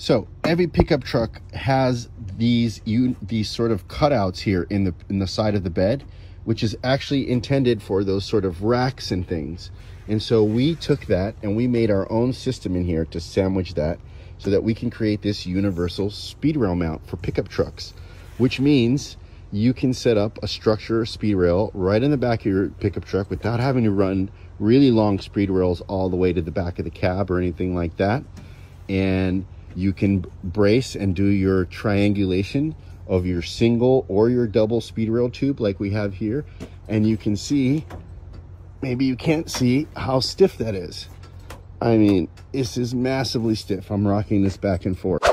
So every pickup truck has these you these sort of cutouts here in the in the side of the bed, which is actually intended for those sort of racks and things. And so we took that and we made our own system in here to sandwich that so that we can create this universal speed rail mount for pickup trucks, which means you can set up a structure speed rail right in the back of your pickup truck without having to run really long speed rails all the way to the back of the cab or anything like that. And you can brace and do your triangulation of your single or your double speed rail tube like we have here. And you can see, maybe you can't see how stiff that is. I mean, this is massively stiff. I'm rocking this back and forth.